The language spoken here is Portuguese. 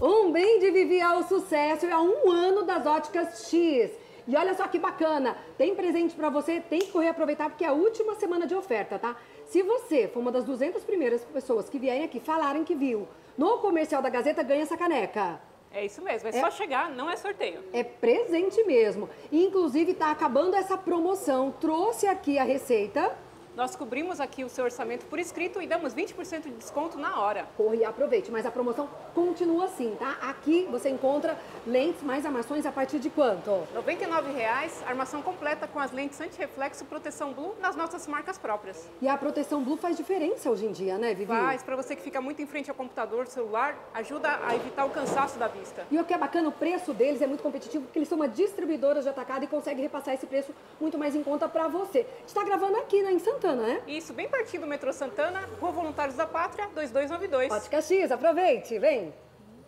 Um brinde, Vivi, ao sucesso e a um ano das óticas X. E olha só que bacana, tem presente pra você, tem que correr aproveitar porque é a última semana de oferta, tá? Se você for uma das 200 primeiras pessoas que vierem aqui falarem que viu no comercial da Gazeta, ganha essa caneca. É isso mesmo, é, é, só chegar, não é sorteio. É presente mesmo. Inclusive, tá acabando essa promoção. Trouxe aqui a receita nós cobrimos aqui o seu orçamento por escrito e damos 20% de desconto na hora. Corre e aproveite, mas a promoção continua assim, tá? Aqui você encontra lentes mais armações a partir de quanto? R$ 99,00, armação completa com as lentes anti-reflexo proteção Blue nas nossas marcas próprias. E a proteção Blue faz diferença hoje em dia, né, Vivi? Faz, para você que fica muito em frente ao computador, celular, ajuda a evitar o cansaço da vista. E o que é bacana, o preço deles é muito competitivo, porque eles são uma distribuidora de atacado e conseguem repassar esse preço muito mais em conta para você. está gravando aqui, né, em Santana. Santana, né? Isso, bem pertinho do metrô Santana, Rua Voluntários da Pátria, 2292. Ótica X, aproveite, vem!